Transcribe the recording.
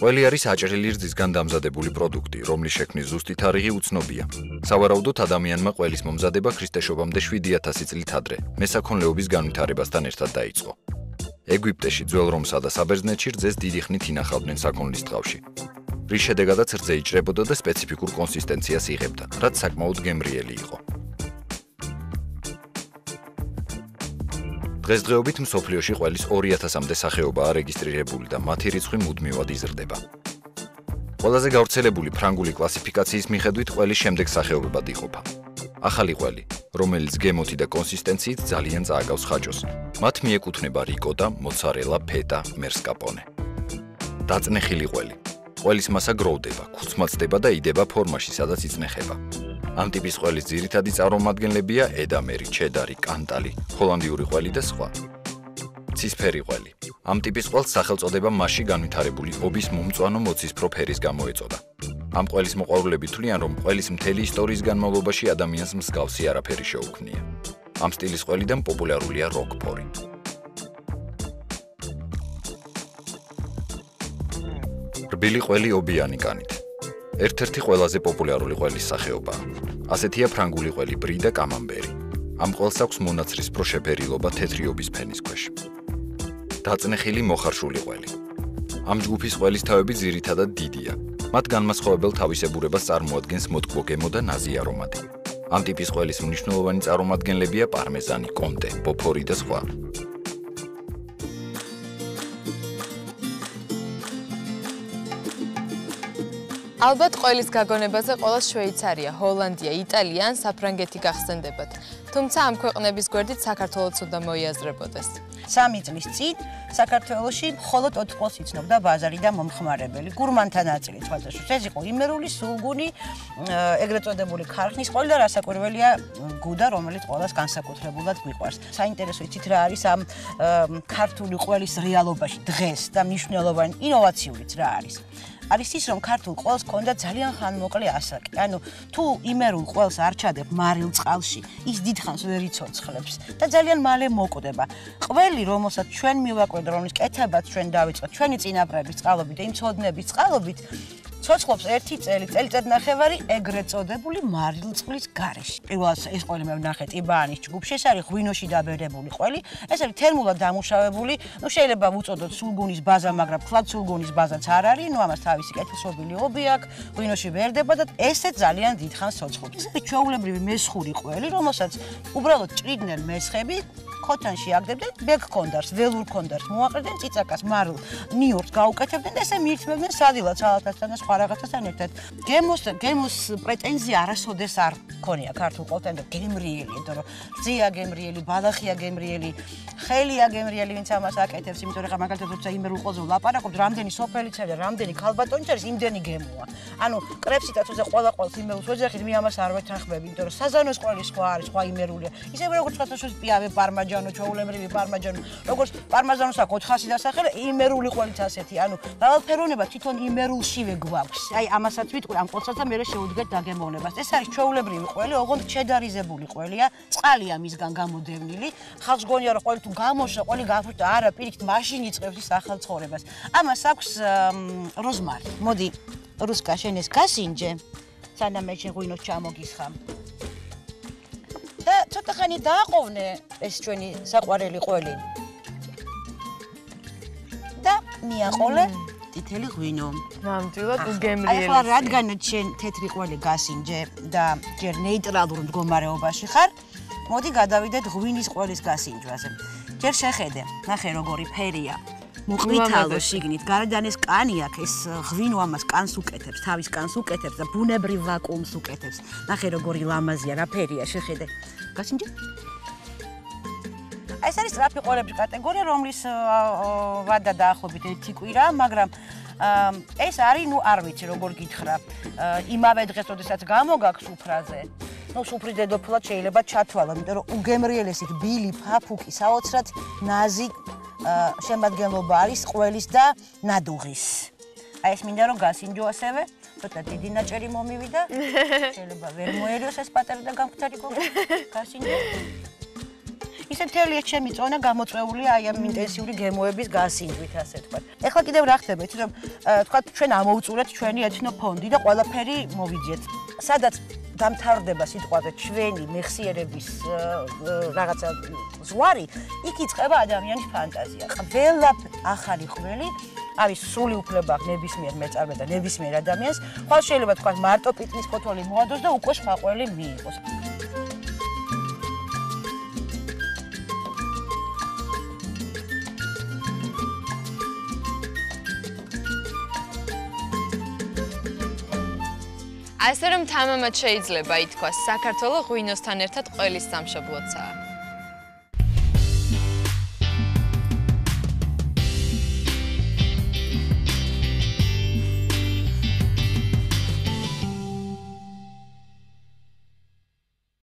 ყველი არის აჭრილი რძისგან დამზადებული პროდუქტი, რომლის შექმნის ზუსტი თარიღი უცნობია. სავარაუდოდ ადამიანმა ყველის მომზადება ქრისტეშობამდე 7000 წლით ადრე, მესაქონლეობის განვითარებასთან ერთად დაიწყო. ეგვიპტეში, ძველ რომსა და საბერძნეთში რძეს დიდი ხნით ინახავდნენ საქონლის ტყავში. რის შედეგადაც რძე იჭრებოდა და სპეციფიკურ კონსისტენციას იღებდა, რაც საკმაოდ გემრიელი იყო. დღესდღეობით მსოფლიოში ყველის 2000-მდე სახეობაა რეგისტრირებული და მათი რიცხვი მუდმივად იზრდება. ყველაზე გავრცელებული ფრანგული კლასიფიკაციის მიხედვით ყველის შემდეგ სახეობებად იყოფა. ახალი ყველი, რომელიც გემოთი და კონსისტენციით ძალიან წააგავს ხაჭოს. მათ მიეკუთვნება რიკოტა, მოცარელა, ფეტა, მერსკაპონე. დაწნეხილი ყველი. ყველის მასა გროვდება, ქუცმაცდება და იდება ფორმაში, სადაც იწნეხება. ამ ტიპის ყველის ძირითადი წარმომადგენლებია ედამერი, ჩედარი, კანტალი, ჰოლანდიური ყველი და სხვა. ცისფერი ყველი. ამ ტიპის ყველს სახელწოდება მასში განვითარებული ობის მომწვანო მოცისფრო ფერის გამო ეწოდა. ამ ყველის მოყვარულები თვლიან, რომ ყველის მთელი ისტორიის განმავლობაში ადამიანს მსგავსი არაფერი შეუქმნია. ამ სტილის ყველიდან პოპულარულია როკფორი. რბილი ყველი ობიანი კანით. ერთ-ერთი ყველაზე პოპულარული ყველის სახეობაა. ასეთია ფრანგული ყველი ბრი და კამამბერი. ამ ყველს აქვს მონაცრისფრო შეფერილობა თეთრიობის ფენის ქვეშ. დაწნეხილი მოხარშული ყველი. ამ ჯგუფის ყველის თავები ძირითადად დიდია. მათ განმასხვავებელ თავისებურებას წარმოადგენს მოტკბოგემო და ნაზი არომატი. ამ ტიპის ყველის მნიშვნელოვანი წარმომადგენლებია პარმეზანი, კონტე, ბოფორი და სხვა. ალბათ ყველის გაგონებაზე ყველა შვეიცარია, ჰოლანდია, იტალია ან საფრანგეთი გახსენდებათ. თუმცა ამ ქვეყნების გვერდით საქართველოს უნდა მოიაზრებოდეს. სამი წლის წინ საქართველოში მხოლოდ 4 ყოლს იცნობდა ბაზარი და მომხმარებელი. გურმანთა ნაწილი თვალსაჩინო. ეს იყო იმერული, სულგუნი, ეგრეთ წოდებული ქარხნის ყოლი და რასაკვირველია გუდა, რომელიც ყოველას განსაკუთრებულად გვიყვარს. საინტერესო იცით რა არის ამ ქართული ყოლის რეალობაში დღეს და მნიშვნელოვანი ინოვაციურიც რა არის. არის ის რომ ქართულ ყოლს ქონდა ძალიან ხანმოკლე ასაკი. ანუ თუ იმერულ ყოლს არ ჩადებ მარილ წყალში, ის დიდხანს ვერ იცოცხლებს და ძალიან მალე მოკვდება. ყველი რომელსაც ჩვენ მივაკვეთ რომლის კეთებაც ჩვენ დავიწყეთ ჩვენი წინაპრების წყალობით და იმ ცოდნების წყალობით ცოცხლობს ერთი წელი, წელიწადნახევარი ეგრეთ წოდებული მარილწყლის გარეშე. პირველად ეს ყველი მე ვნახე ტიბაანის ჯგუფში, ეს არის ღვინოში დაბერებული ყველი. ეს არის თერმულად დამუშავებული. ნუ შეიძლება ვუწოდოთ სულგუნის ბაზა, მაგრამ ფლად სულგუნის ბაზაც არ არის. ნუ ამას თავისი კეთილშობილი ობი აქვს. ღვინოში ვერდება და ესე ძალიან დიდხანს ცოცხლობს. ეს არის ჩვეულებრივი მესხური ყველი, რომელსაც უბრალოდ ჭრიდნენ მესხები ხოთანში აგდებდნენ ბეგ კონდარს, ველურ კონდარს, მოაყრდნენ ციცაკას, მარლ, ნიორს გაუკეთებდნენ და ესე მიირთმევდნენ სადილად სალათასთან და სხვა რაღაცასთან ერთად. გემოს გემოს პრეტენზია არასოდეს არ ქონია ქართულ ყოლთან და გემრიელი, იმიტომ რომ ძია გემრიელი, ბალახია გემრიელი, ხელია გემრიელი, ვინც ამას აკეთებს, იმიტომ რომ მაგალითად როცა იმერულ ყოლზე ვლაპარაკობ, რამდენი სოფელი წერია, რამდენი ქალბატონი წერის, იმდენი გემოა. ანუ კრეფსიტაც უზე ყველა ყოველ იმერულს ვეძახით, მე ამას არ ვეთანხმები, იმიტომ რომ საზანოს ყოლის სხვა არის, სხვა იმერულია. ისევე როგორც ფათოშოს პიავე პარმაჯა პარმაჟანო, ჩაულებრივი პარმაჟანო. როგორც პარმაჟანოს აქვს 400 დასახელე, იმერული ყოლიც ასეთი. ანუ რავალფერონება თვითონ იმერულშივე გვაქვს. აი ამასაც ვიტყვი ამ ყოლსაც და მე შევუდგეთ დაგემოვნებას. ეს არის ჩაულებრივი ყოლი, ოღონდ ჩედარიზებული ყოლია, წყალია მისგან გამოდევნილი. ხალხს გონია რომ ყოლი თუ გამოშა, ყოლი გაფრთხა, არა, პირიქით მაშინ იწყებს ის ახალ ცხოვრებას. ამას აქვს როზმარი. მოდი რუსკა შენ ეს გასინჯე. სანამ მე შენ ღვინოს ჩამოგისხამ. და ცოტა ხანი დააყოვნე ეს ჩვენი საყვარელი ყველი. და მიაყოლე თითელი ღვინო. ნამდვილად უგემრიელი. აი ახლა რადგან ჩვენ თეთრი ყველი გასინჯე და ჯერ ნეიტრალურ მდგომარეობაში ხარ, მოდი გადავიდეთ ღვინის ყველის გასინჯვაზე. ჯერ შეხედე, ნახე როგორი ფერია. მოყვითალო შიგნით, გარედან ეს კანი აქვს, ეს ღვინო ამას კანს უკეთებს, თავის კანს უკეთებს და ბუნებრივ ვაკუუმს უკეთებს. ნახე როგორი ლამაზია, რა ფერია, შეხედე. გასინჯე? ეს არის ტრაფი ყოლების კატეგორია, რომლის ვადა დაახლოებით 1 კვირა, მაგრამ ეს არის, ну, არ ვიცი, როგორ გითხრა. იმავე დღეს, როდესაც გამოგაქვს უფრაზე, ну, სუფრი დედოფლად შეიძლება ჩათვალო, იმიტომ რომ უგემრიელესით ბილი, ფაფუკი, საოცრად ნაზი შემადგენლობა არის ყველის და ნადუღის. აი ეს მინდა რომ გასინჯო ასევე, ცოტა დიდი ნაჭერი მომივიდა. შეიძლება ვერ მოერიოს ეს პატარა და გამხდარი გოგო. გასინჯო. ისე მთელი ჩემი წონა გამოწვეულია აი ამ ინტენსიური გემოების გასინჯვით, ასე თქვა. ეხლა კიდევ რა ხდება, იცით რომ თქვა ჩვენ ამოუწურეთ ჩვენი ეთნოფონდი და ყველაფერი მოვიძიეთ. სადაც დამთავრდება სიტყვაზე ჩვენი მეხსიერების რაღაცა ზვარი, იქ იწყება ადამიანის ფანტაზია. ყველა ახალი ყველი არის სული უფლება ნებისმიერ მეწარმე და ნებისმიერ ადამიანს. ხვალ შეიძლება თქვა მარტო პიტნის ფოთოლი მოადოს და უკვე სხვა ყველი მიიღოს. ასე რომ თამამად შეიძლება ითქვას საქართველოს ღვინოსთან ერთად ყველის სამშობლოცაა.